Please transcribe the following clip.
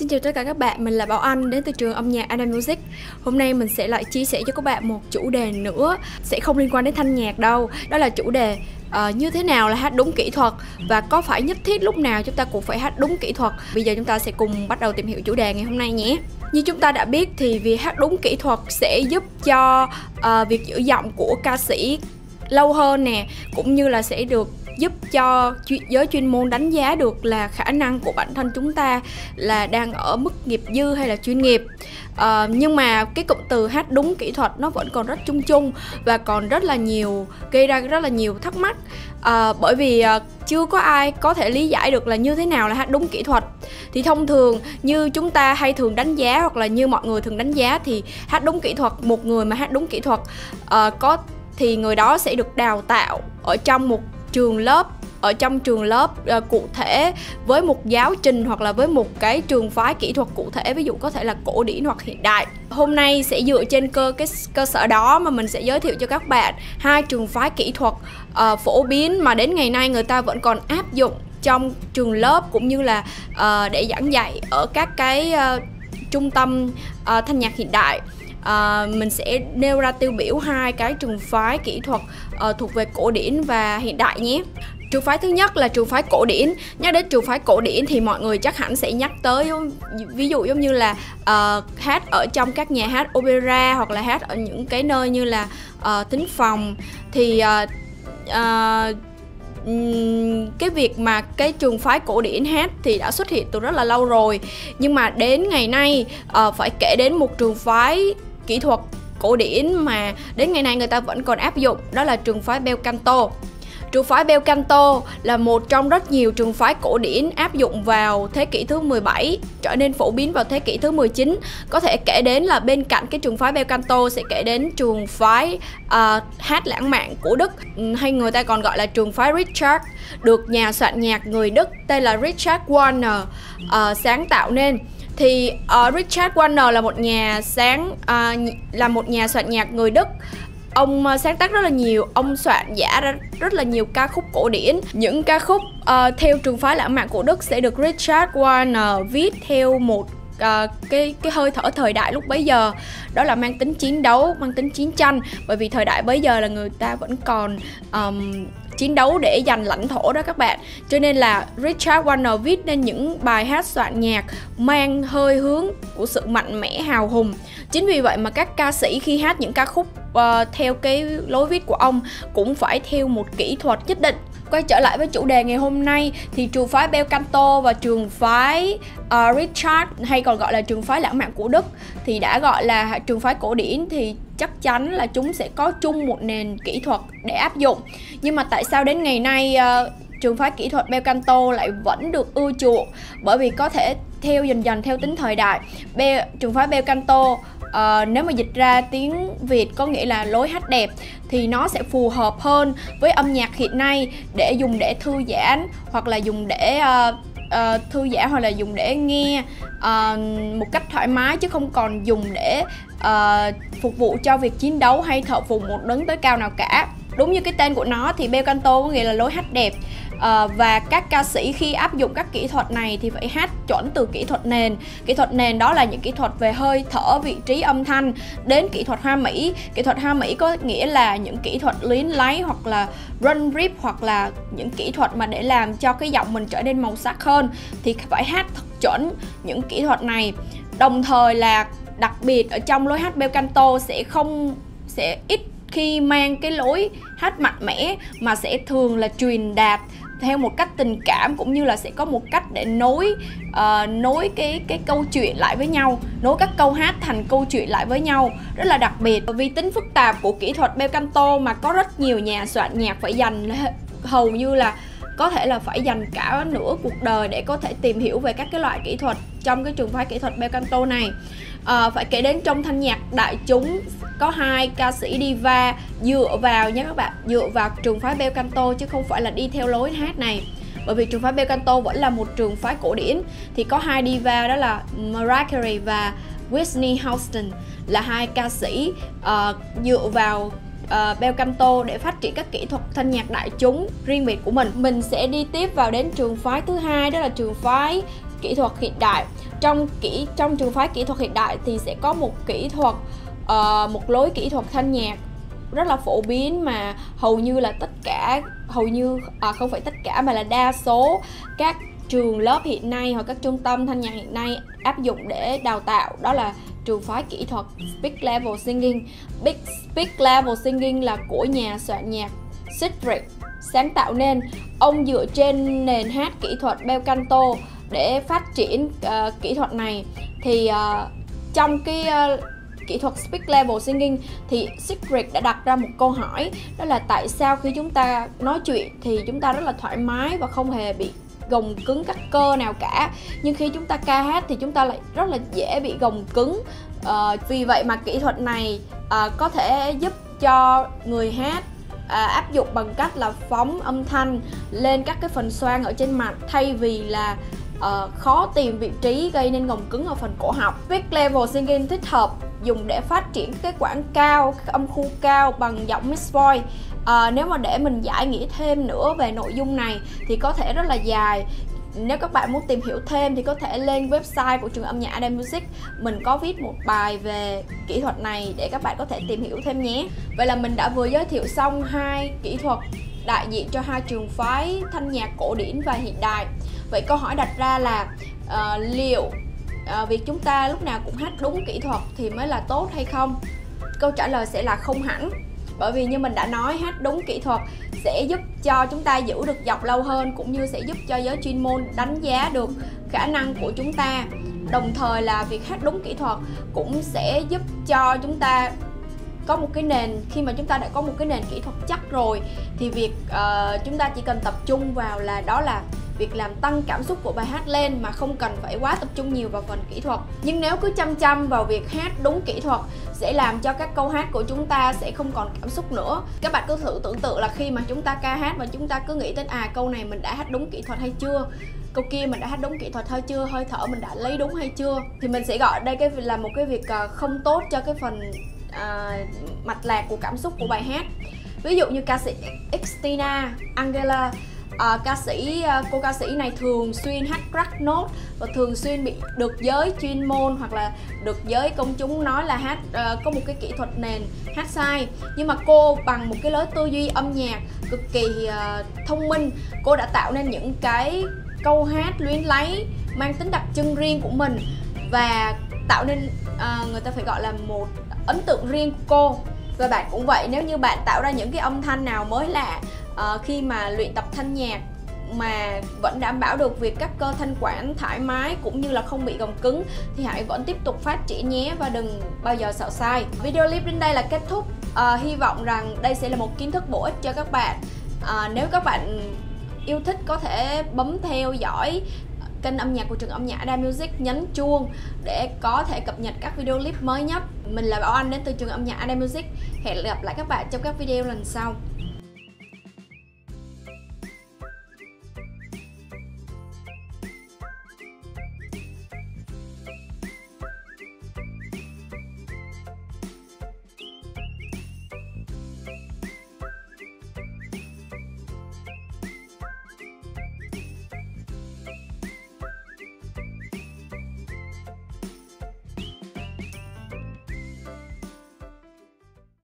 Xin chào tất cả các bạn, mình là Bảo Anh đến từ trường âm nhạc Adam Music. Hôm nay mình sẽ lại chia sẻ cho các bạn một chủ đề nữa Sẽ không liên quan đến thanh nhạc đâu. Đó là chủ đề uh, như thế nào là hát đúng kỹ thuật Và có phải nhất thiết lúc nào chúng ta cũng phải hát đúng kỹ thuật. Bây giờ chúng ta sẽ cùng bắt đầu tìm hiểu chủ đề ngày hôm nay nhé. Như chúng ta đã biết thì việc hát đúng kỹ thuật sẽ giúp cho uh, việc giữ giọng của ca sĩ lâu hơn nè cũng như là sẽ được giúp cho giới chuyên môn đánh giá được là khả năng của bản thân chúng ta là đang ở mức nghiệp dư hay là chuyên nghiệp. À, nhưng mà cái cụm từ hát đúng kỹ thuật nó vẫn còn rất chung chung và còn rất là nhiều gây ra rất là nhiều thắc mắc. À, bởi vì à, chưa có ai có thể lý giải được là như thế nào là hát đúng kỹ thuật. Thì thông thường như chúng ta hay thường đánh giá hoặc là như mọi người thường đánh giá thì hát đúng kỹ thuật một người mà hát đúng kỹ thuật uh, có thì người đó sẽ được đào tạo ở trong một trường lớp ở trong trường lớp uh, cụ thể với một giáo trình hoặc là với một cái trường phái kỹ thuật cụ thể ví dụ có thể là cổ điển hoặc hiện đại. Hôm nay sẽ dựa trên cơ cái cơ sở đó mà mình sẽ giới thiệu cho các bạn hai trường phái kỹ thuật uh, phổ biến mà đến ngày nay người ta vẫn còn áp dụng trong trường lớp cũng như là uh, để giảng dạy ở các cái uh, trung tâm uh, thanh nhạc hiện đại à, mình sẽ nêu ra tiêu biểu hai cái trường phái kỹ thuật à, thuộc về cổ điển và hiện đại nhé. Trường phái thứ nhất là trường phái cổ điển. Nhắc đến trường phái cổ điển thì mọi người chắc hẳn sẽ nhắc tới ví dụ giống như là uh, hát ở trong các nhà hát opera hoặc là hát ở những cái nơi như là uh, thính phòng. Thì uh, uh, cái việc mà cái trường phái cổ điển hát thì đã xuất hiện từ rất là lâu rồi. Nhưng mà đến ngày nay uh, phải kể đến một trường phái kỹ thuật cổ điển mà đến ngày nay người ta vẫn còn áp dụng đó là trường phái bel canto Trường phái Bel Canto là một trong rất nhiều trường phái cổ điển áp dụng vào thế kỷ thứ 17 trở nên phổ biến vào thế kỷ thứ 19. Có thể kể đến là bên cạnh cái trường phái Bel Canto sẽ kể đến trường phái uh, hát lãng mạn của Đức ừ, hay người ta còn gọi là trường phái Richard được nhà soạn nhạc người Đức tên là Richard Wagner uh, ờ, sáng tạo nên thì uh, Richard Wagner là một nhà sáng uh, là một nhà soạn nhạc người Đức. Ông uh, sáng tác rất là nhiều ông soạn giả ra rất là nhiều ca khúc cổ điển. Những ca khúc uh, theo trường phái lãng mạn của Đức sẽ được Richard Wagner viết theo một uh, cái cái hơi thở thời đại lúc bấy giờ. Đó là mang tính chiến đấu mang tính chiến tranh. Bởi vì thời đại bấy giờ là người ta vẫn còn um, chiến đấu để giành lãnh thổ đó các bạn. Cho nên là Richard Wagner viết nên những bài hát soạn nhạc mang hơi hướng của sự mạnh mẽ hào hùng. Chính vì vậy mà các ca sĩ khi hát những ca khúc uh, theo cái lối viết của ông cũng phải theo một kỹ thuật nhất định. Quay trở lại với chủ đề ngày hôm nay thì trường phái Bel Canto và trường phái uh, Richard hay còn gọi là trường phái lãng mạn của Đức thì đã gọi là trường phái cổ điển thì chắc chắn là chúng sẽ có chung một nền kỹ thuật để áp dụng. Nhưng mà tại sao đến ngày nay uh, trường phái kỹ thuật Bel Canto lại vẫn được ưa chuộng? Bởi vì có thể theo dần dần theo tính thời đại. Bel, trường phái Bel Canto uh, ờ, nếu mà dịch ra tiếng Việt có nghĩa là lối hát đẹp thì nó sẽ phù hợp hơn với âm nhạc hiện nay để dùng để thư giãn hoặc là dùng để uh, uh, thư giãn hoặc là dùng để nghe uh, một cách thoải mái chứ không còn dùng để uh, phục vụ cho việc chiến đấu hay thợ phùng một đấng tới cao nào cả. Đúng như cái tên của nó thì bel canto có nghĩa là lối hát đẹp à, và các ca sĩ khi áp dụng các kỹ thuật này thì phải hát chuẩn từ kỹ thuật nền. Kỹ thuật nền đó là những kỹ thuật về hơi thở vị trí âm thanh. Đến kỹ thuật hoa mỹ. Kỹ thuật hoa mỹ có nghĩa là những kỹ thuật luyến láy hoặc là run rip hoặc là những kỹ thuật mà để làm cho cái giọng mình trở nên màu sắc hơn. Thì phải hát thật chuẩn những kỹ thuật này. Đồng thời là đặc biệt ở trong lối hát bel canto sẽ không sẽ ít khi mang cái lối hát mạnh mẽ mà sẽ thường là truyền đạt theo một cách tình cảm cũng như là sẽ có một cách để nối uh, nối cái cái câu chuyện lại với nhau nối các câu hát thành câu chuyện lại với nhau. Rất là đặc biệt. Vì tính phức tạp của kỹ thuật bel canto mà có rất nhiều nhà soạn nhạc phải dành hầu như là có thể là phải dành cả nửa cuộc đời để có thể tìm hiểu về các cái loại kỹ thuật trong cái trường phái kỹ thuật bel canto này. À, phải kể đến trong thanh nhạc đại chúng có hai ca sĩ diva dựa vào nhé các bạn dựa vào trường phái bel canto chứ không phải là đi theo lối hát này. Bởi vì trường phái bel canto vẫn là một trường phái cổ điển thì có hai diva đó là Mariah Carey và Whitney Houston là hai ca sĩ uh, dựa vào ờ, uh, bel canto để phát triển các kỹ thuật thanh nhạc đại chúng riêng biệt của mình. Mình sẽ đi tiếp vào đến trường phái thứ hai đó là trường phái kỹ thuật hiện đại. Trong kỹ trong trường phái kỹ thuật hiện đại thì sẽ có một kỹ thuật uh, một lối kỹ thuật thanh nhạc rất là phổ biến mà hầu như là tất cả hầu như à, không phải tất cả mà là đa số các trường lớp hiện nay hoặc các trung tâm thanh nhạc hiện nay áp dụng để đào tạo. Đó là trường phái kỹ thuật Speak Level Singing. Big Speak Level Singing là của nhà soạn nhạc Cedric sáng tạo nên. Ông dựa trên nền hát kỹ thuật bel canto để phát triển uh, kỹ thuật này. Thì uh, trong cái uh, kỹ thuật speak level singing thì Secret đã đặt ra một câu hỏi đó là tại sao khi chúng ta nói chuyện thì chúng ta rất là thoải mái và không hề bị gồng cứng các cơ nào cả. Nhưng khi chúng ta ca hát thì chúng ta lại rất là dễ bị gồng cứng. Uh, vì vậy mà kỹ thuật này uh, có thể giúp cho người hát à, áp dụng bằng cách là phóng âm thanh lên các cái phần xoang ở trên mặt thay vì là uh, khó tìm vị trí gây nên gồng cứng ở phần cổ họng. Speak level singing thích hợp dùng để phát triển cái quãng cao, âm khu cao bằng giọng mix voice. À, ờ, nếu mà để mình giải nghĩa thêm nữa về nội dung này thì có thể rất là dài nếu các bạn muốn tìm hiểu thêm thì có thể lên website của trường âm nhạc Adam Music mình có viết một bài về kỹ thuật này để các bạn có thể tìm hiểu thêm nhé vậy là mình đã vừa giới thiệu xong hai kỹ thuật đại diện cho hai trường phái thanh nhạc cổ điển và hiện đại vậy câu hỏi đặt ra là uh, liệu uh, việc chúng ta lúc nào cũng hát đúng kỹ thuật thì mới là tốt hay không? Câu trả lời sẽ là không hẳn. Bởi vì như mình đã nói hát đúng kỹ thuật sẽ giúp cho chúng ta giữ được dọc lâu hơn cũng như sẽ giúp cho giới chuyên môn đánh giá được khả năng của chúng ta. Đồng thời là việc hát đúng kỹ thuật cũng sẽ giúp cho chúng ta có một cái nền khi mà chúng ta đã có một cái nền kỹ thuật chắc rồi thì việc uh, chúng ta chỉ cần tập trung vào là đó là việc làm tăng cảm xúc của bài hát lên mà không cần phải quá tập trung nhiều vào phần kỹ thuật. Nhưng nếu cứ chăm chăm vào việc hát đúng kỹ thuật sẽ làm cho các câu hát của chúng ta sẽ không còn cảm xúc nữa. Các bạn cứ thử tưởng tượng là khi mà chúng ta ca hát và chúng ta cứ nghĩ đến à câu này mình đã hát đúng kỹ thuật hay chưa? Câu kia mình đã hát đúng kỹ thuật hay chưa? Hơi thở mình đã lấy đúng hay chưa? Thì mình sẽ gọi đây cái là một cái việc ờ, không tốt cho cái phần à, mạch lạc của cảm xúc của bài hát. Ví dụ như ca sĩ Xtina Angela à, ca sĩ à, cô ca sĩ này thường xuyên hát crack note và thường xuyên bị được giới chuyên môn hoặc là được giới công chúng nói là hát à, có một cái kỹ thuật nền hát sai. Nhưng mà cô bằng một cái lối tư duy âm nhạc cực kỳ à, thông minh. Cô đã tạo nên những cái câu hát luyến lấy mang tính đặc trưng riêng của mình và tạo nên à, người ta phải gọi là một ấn tượng riêng của cô. Và bạn cũng vậy nếu như bạn tạo ra những cái âm thanh nào mới lạ uh, khi mà luyện tập thanh nhạc mà vẫn đảm bảo được việc các cơ thanh quản thoải mái cũng như là không bị gồng cứng thì hãy vẫn tiếp tục phát triển nhé và đừng bao giờ sợ sai video clip đến đây là kết thúc À, hy vọng rằng đây sẽ là một kiến thức bổ ích cho các bạn À, nếu các bạn yêu thích có thể bấm theo dõi kênh âm nhạc của trường âm nhạc Ada Music nhấn chuông để có thể cập nhật các video clip mới nhất. Mình là Bảo Anh đến từ trường âm nhạc Ada Music. Hẹn gặp lại các bạn trong các video lần sau.